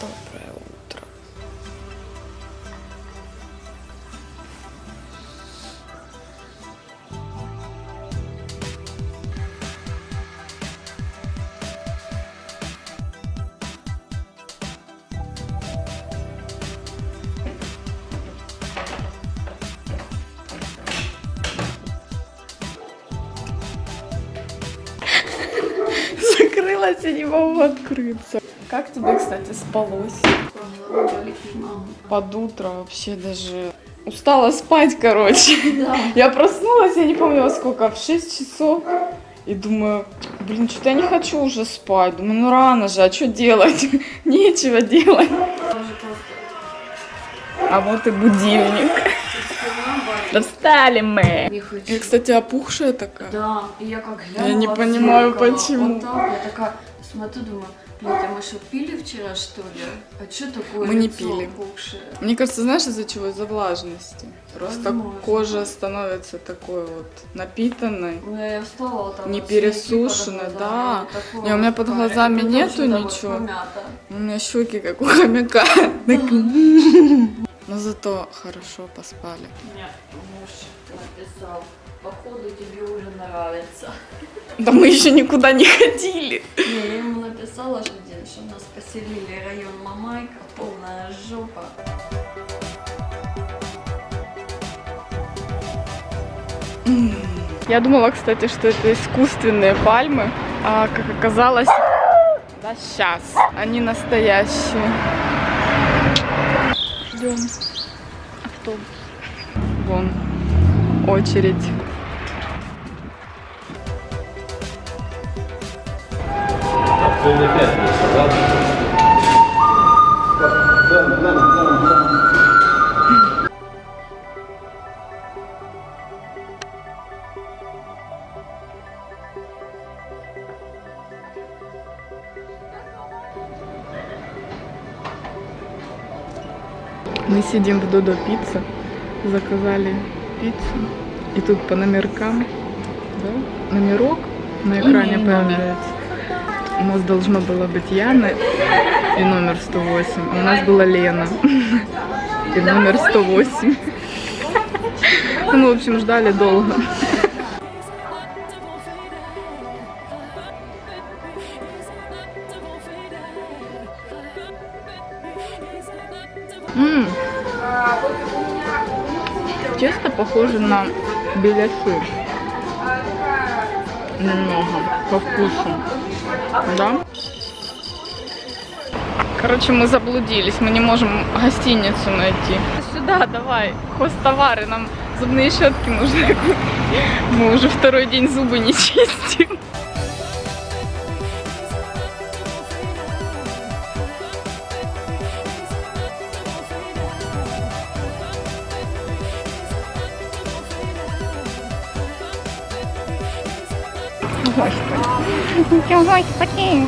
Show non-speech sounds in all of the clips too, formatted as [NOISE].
Доброе утро. [LAUGHS] Закрылась и не могу открыться. Как тебе, кстати, спалось? Под утро вообще даже устала спать, короче. Я проснулась, я не помню во сколько, в 6 часов. И думаю, блин, что-то я не хочу уже спать. Думаю, ну рано же, а что делать? [LAUGHS] Нечего делать. А вот и будильник. Да встали мы. Не хочу. Я, кстати, опухшая такая. Да, и я как глянула Я не понимаю, зеркало, почему. Вот так, я такая смотрю, думаю, а мы что, пили вчера, что ли? А что такое Мы не пили. опухшее? Мне кажется, знаешь, из-за чего? Из-за влажности. Просто Возможно. кожа становится такой вот напитанной. Ну, я встала, там Не вот под да. Не, у меня под глазами нету да, ничего. У меня щеки как у хомяка. [LAUGHS] Но зато хорошо поспали. Мне муж написал, походу тебе уже нравится. [LAUGHS] Да мы еще никуда не ходили. Не, я ему написала же день, что нас поселили район Мамайка, полная жопа. Я думала, кстати, что это искусственные пальмы, а как оказалось, да сейчас, они настоящие. Ждем автобус. Вон очередь. Сегодня пятница, да? Мы сидим в Додо Пицца, заказали пиццу, и тут по номеркам, да, номерок на экране появляется. У нас должно было быть Яна и номер 108, а у нас была Лена [LAUGHS] и номер 108. [LAUGHS] Ну, Мы, в общем, ждали долго. М. Тесто похоже на беляши. Немного, по вкусу. Да? Короче, мы заблудились, мы не можем гостиницу найти. Сюда, давай, хостовары, нам зубные щетки нужны. Мы уже второй день зубы не чистим. rosto. Tem um rosto aqui.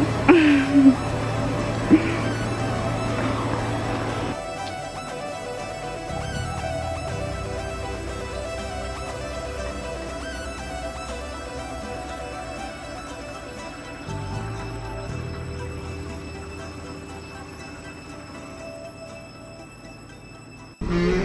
Mm-hmm.